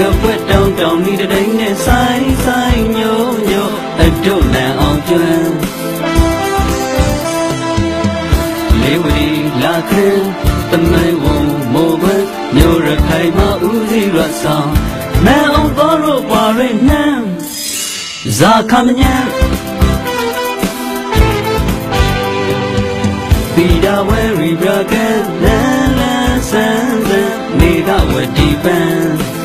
ကပွက်တောင်းတောင်းဤတဲ့နဲ့ဆိုင်ဆိုင်ညိုညိုအတုလန်အောင်ကျွမ်းလေးဝရီလာခင်းတမိုင်းဝုံမောဘမျိုးရခိုင်မဦးစီရဆောင်မန်အောင်တော်တို့ပွားရနှမ်းဇာခမညံပီတာဝဲရီဘရကန်လန်လန်ဆန်းဆန်းနေတာဝတီပန်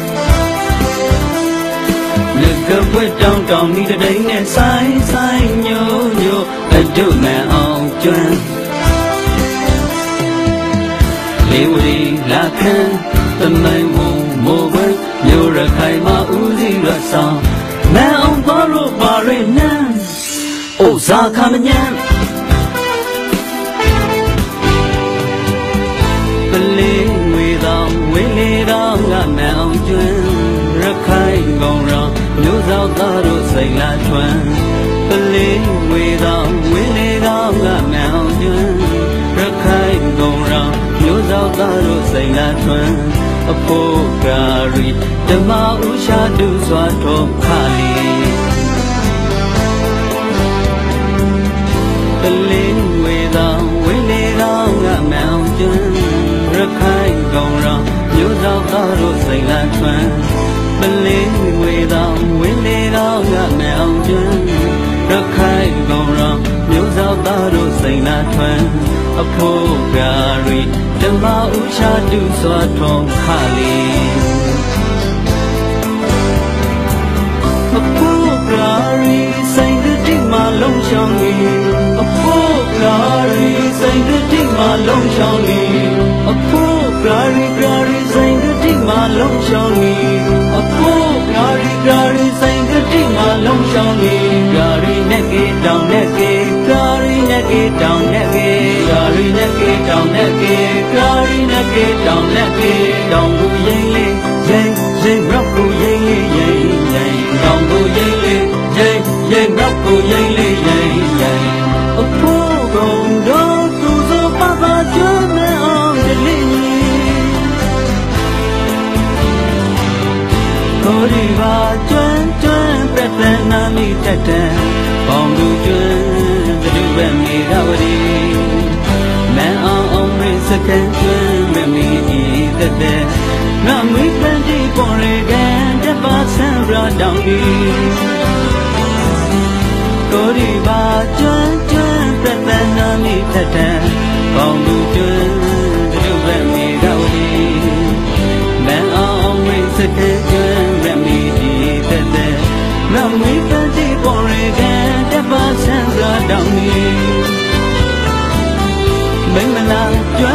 လက်ကပွက်တောင်းတောင်းမိတဲ့တိုင်းနဲ့ဆိုင်ဆိုင်ညိုညိုအဒုမန်အောင်ကျွမ်းလေးဝရီလာခန်းတမိုင်းဝုံမိုးပွဲမျိုးရခိုင်မဦးစီရဆောင်မန်အောင်တော်လို့ပါရနန်းအိုဇာခမညံ သားတို့စိတ်လာထွန်းပလေးငွေတော်ဝင်းလေးတော်ငါမန်အောင်ကျွန်းရခိုင်ကုန်ရောမျိုးသောသားတို့စိတ်လာထွန်းအဖို့ကာရီဓမ္မဥရှာတုစွာထုံးခါလီပလေးငွေတော်ဝင်းလေးတော်ငါမန်အောင်ကျွန်းရခိုင်ကုန်ရောမျိုးသောသားတို့စိတ်လာထွန်းပလေးငွေတော်ဝင်းလေး တော်ငါမန်အောင်ကျွန်းရခိုင်ကုန်ရောမျိုးသောသားတို့စိတ်လာထွန်းအဖို့ကာရီဓမ္မဥရှာတုစွာထုံးခါလီအဖို့ကာရီစိတ်တိမှလုံးချောင်းကြီးအဖို့ကာရီစိတ်တိမှလုံးချောင်းကြီးအဖို့ကာရီကာရီစိတ်တိမှလုံးချောင်းကြီးအဖို့ကာရီကာရီစိ တ်တိမှလုံးချောင်းကြီးကာရီနဲ့ကေတောင်နဲ့ကေကာရီနဲ့ကေတောင်နဲ့ကေကာရီနဲ့ကေတောင်နဲ့ကေကာရီနဲ့ကေတောင်နဲ့ကေတောင်ကိုရင်လေးရင်ရင်ရောက်ကိုရင်လေးရင်ရင်တောင်ကိုရင်လေးရင်ရင်ရောက်ကိုရင်လေးရင်ရင်အဖို့ကုန်တော့သူစောပါပါကျွမ်းမအောင်တလင်းကိုဒီပါကျွမ်း ကျွမ်းပြတ်တဲ့နာမီတက်တဲ့ပေါင်လူကျွမ်းဘဒုပဲမေရဝရီမန်အောင်အောင်မေစကန်ကျွမ်းမမီဤတက်တဲ့ငါမိပန်ဒီပေါ်ရကန်တပါဆံရတောင်းဒီကိုဒီပါကျွမ်းကျွမ်းပြတ်တဲ့နာမီတက်တဲ့ပေါင်လူကျွမ်းဘဒုပဲမေ တောင်းဒီမင်္ဂလာကျွမ်းလို့ကို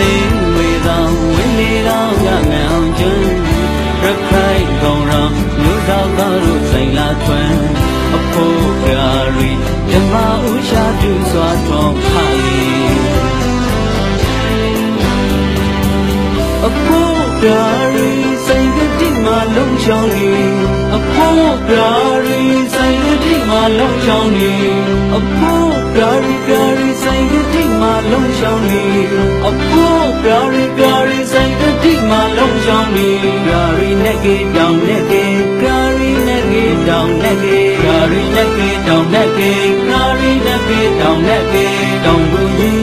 လေးငွေတော်ဝင်းလေးတော်ငါမန်အောင်ကျွန်းရခိုင်ကုန်တော်မျိုးဆောင်သားတို့စိတ်လာထွန်းအဖို့ကာရီဓမ္မဥရှာတုစွာထွန်ခါလီအဖို့ကာရီစိတ်တိမှလုံးချောင်းနေအဖို့ကာရီစိတ်တိမှလုံးချောင်းနေအဖို့ကာရီကာရီစိတ်တိမှ လုံးချောင်းနေအဖို့ပြာရီပြာရီဆိုင်တတိမှာလုံးချောင်းနေပြာရီနဲ့ကေတောင်နဲ့ကေပြာရီနဲ့ကေတောင်နဲ့ကေပြာရီနဲ့ကေတောင်နဲ့ကေပြာရီနဲ့ကေတောင်နဲ့ကေတောင်ဘူးကြီး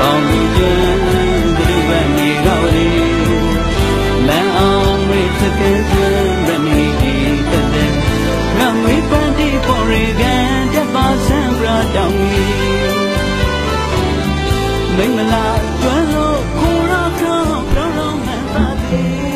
ပေါင်းပြီးခြင်းသတိဝတ်နေတော့လေလမ်းအောင်ဝေးသကဲခြင်းမနေဒီတဲ့ရမေးပန်းဒီပေါ်ရကန်တပါဆံပြတောင်းမီမိမလာကျွမ်းလို့ကိုရောကောင်းတော့တော့မှန်ပါသေး